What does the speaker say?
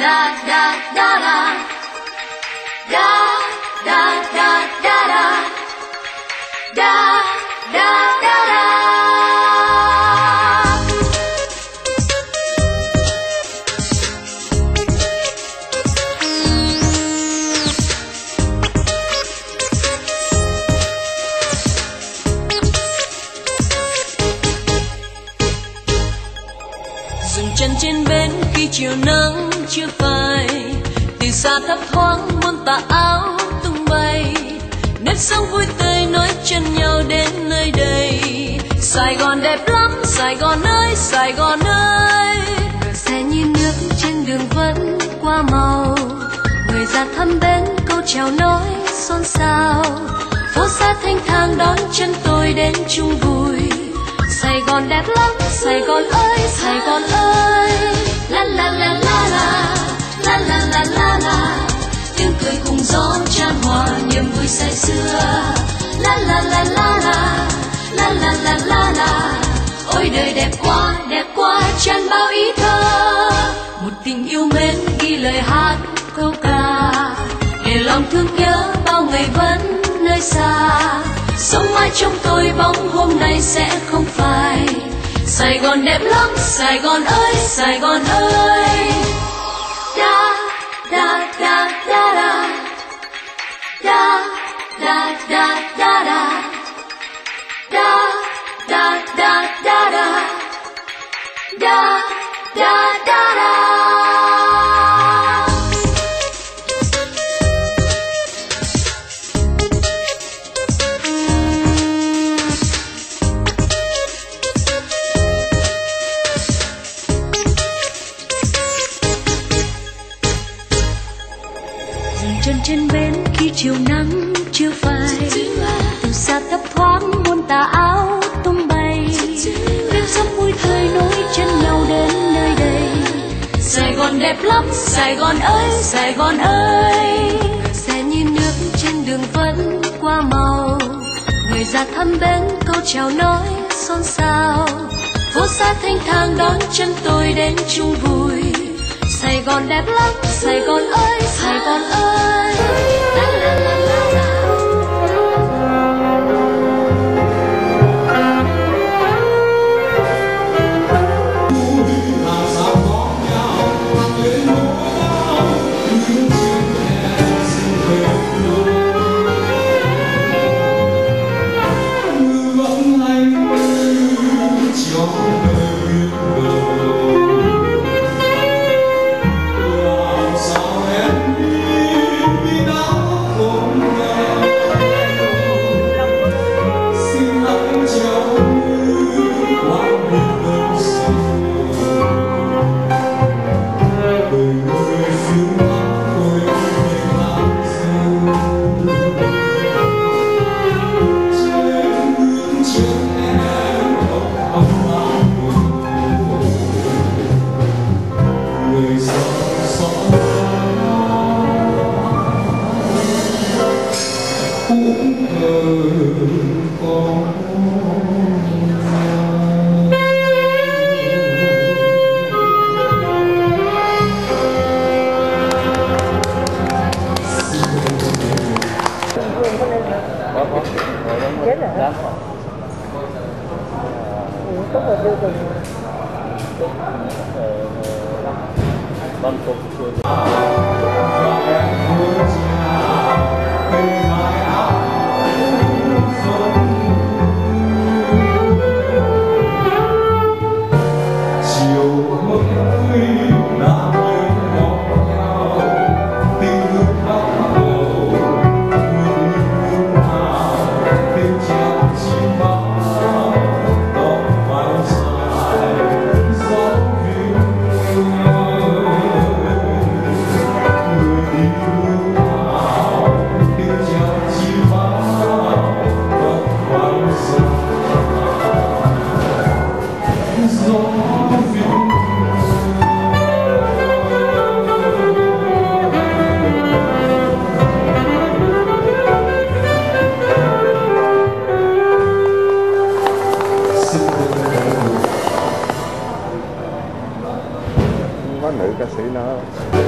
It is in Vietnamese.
da da da da bên khi chiều nắng chưa phai từ xa thấp thoáng muôn tà áo tung bay. Nếp sống vui tươi nói chân nhau đến nơi đây. Sài gòn đẹp lắm, sài gòn ơi, sài gòn ơi. Xe như nước trên đường vẫn qua màu. Người ra thăm bến, câu chào nói xôn xao. Phố xa thanh thang đón chân tôi đến chung vui sài gòn đẹp lắm sài gòn ơi sài gòn ơi la la la la la la la la la la tiếng cười cùng gió tràn hòa niềm vui say xưa, la la la la la la la la la la ôi đời đẹp quá đẹp quá tràn bao ý thơ một tình yêu mến ghi lời hát câu ca để lòng thương nhớ bao ngày vẫn nơi xa sống mãi trong tôi, bóng hôm nay sẽ không phai. Sài Gòn đẹp lắm, Sài Gòn ơi, Sài Gòn ơi. Da da da da da. Da da da da da. da dừng chân trên bến khi chiều nắng chưa phai. Từ xa thấp thoáng muôn tà áo tung bay. Đêm sắp vui tươi nối chân nhau đến nơi đây. Sài gòn đẹp lắm, sài gòn ơi, sài gòn ơi. Sẽ như nước trên đường vẫn qua màu. Người ra thăm bến câu chào nói xôn xao. Phố xa thanh thang đón chân tôi đến chung vui. Sài Gòn đẹp lắm, Sài Gòn ơi, Sài Gòn ơi. rất là tiêu cực con phục thấy nó